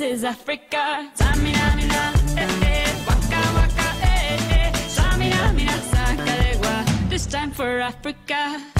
This is Africa. Tamina, mina, eh, eh, waka, waka, eh, eh. Tamina, mina, this time for Africa.